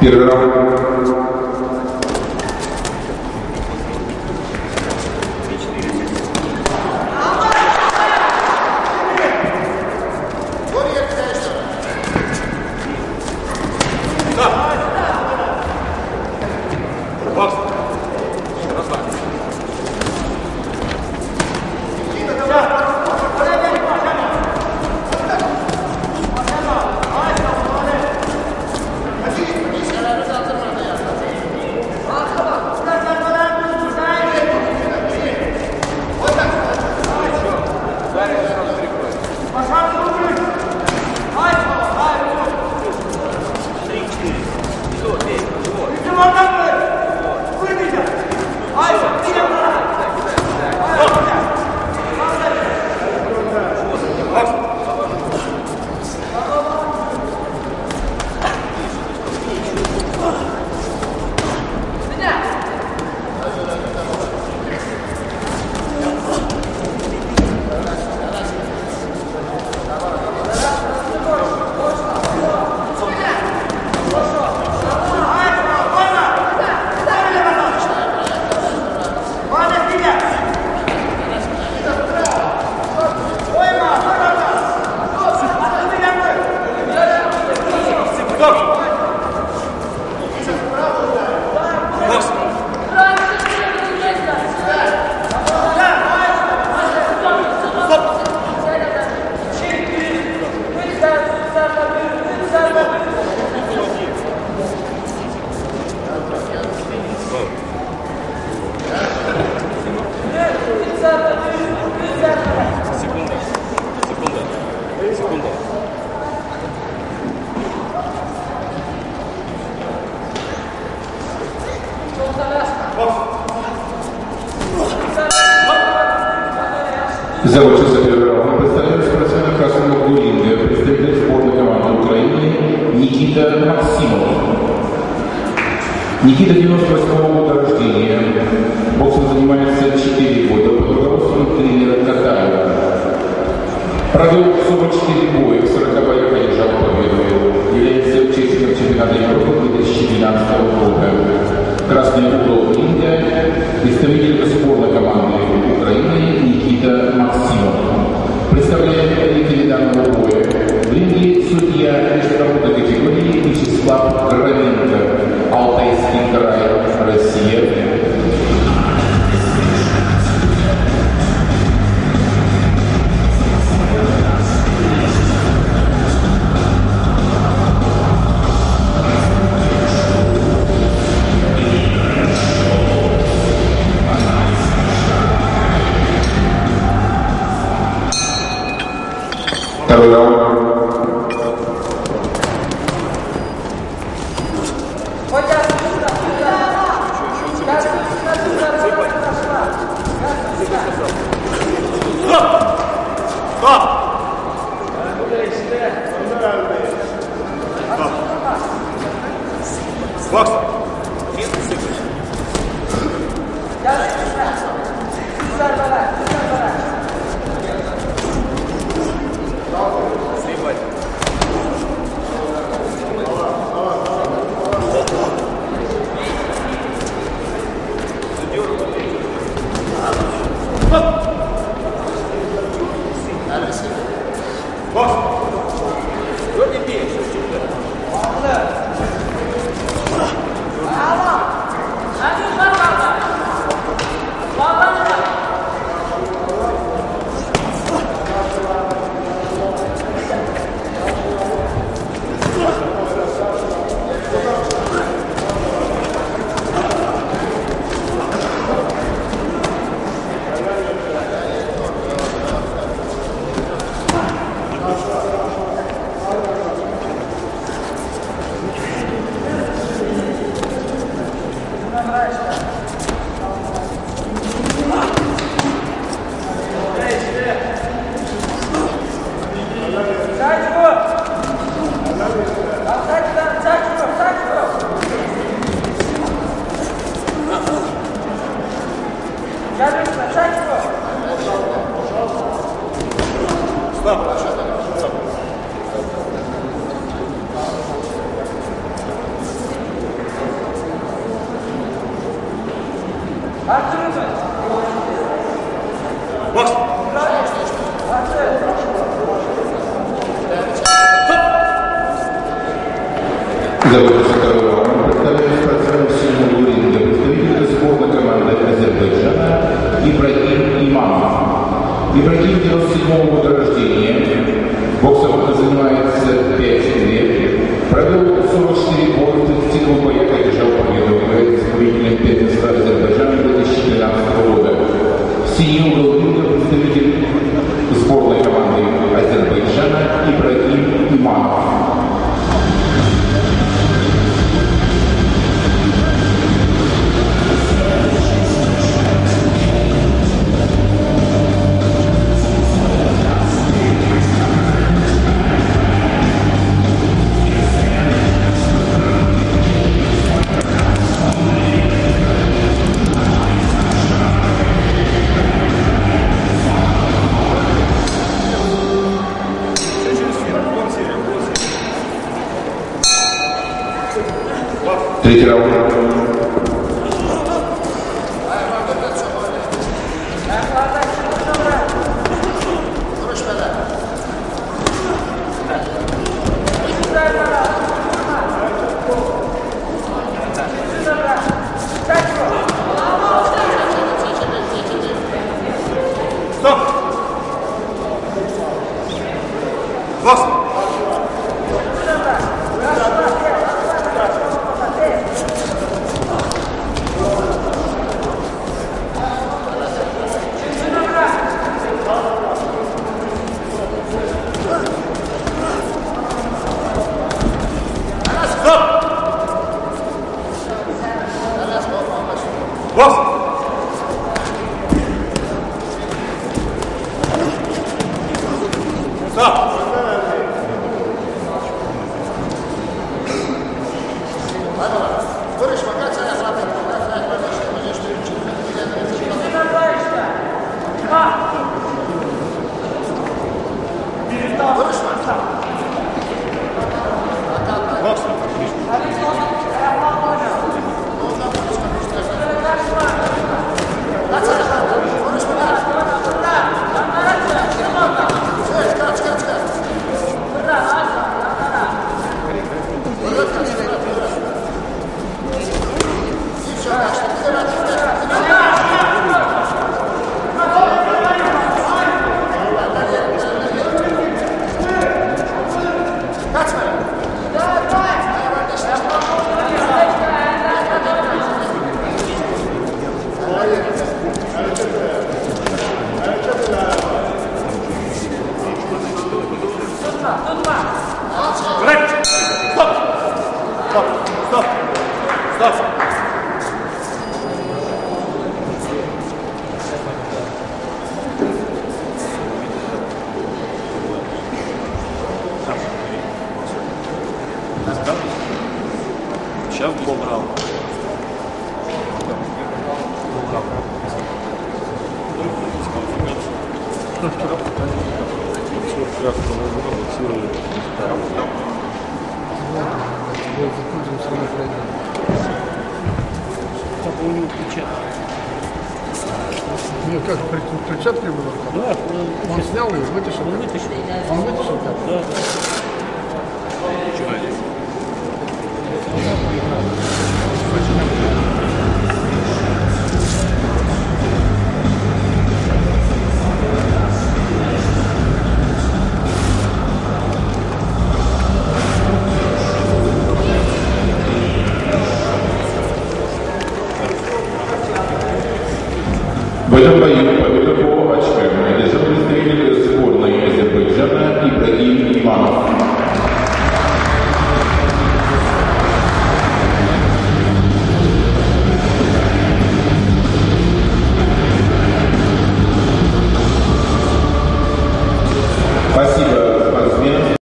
Первый раунд. Завершился первый раунд. Мы представляем спортсмена углу ринга, представитель сборной команды Украины Никита Максимов. Никита 98 года рождения. Боксом занимается 4 года под руководством тренера Катаева. Провел 44 боя, в 40 боях одержал победу. Является участником чемпионата Европы 2012 года. Красный угол ринга, представитель сборной команды Украины Никита Максимов. Представляет зрители данного боя. В ринге судья международной категории Вячеслав Громенко, Hello. What? Stop. What? Wyrycz wakacje, Stop! Stop! Stop! Stop! Сейчас полраунд. Ну как, при- перчатки было? Да. Он снял ее, вытащил? Он вытащил. Он вытащил? Да. В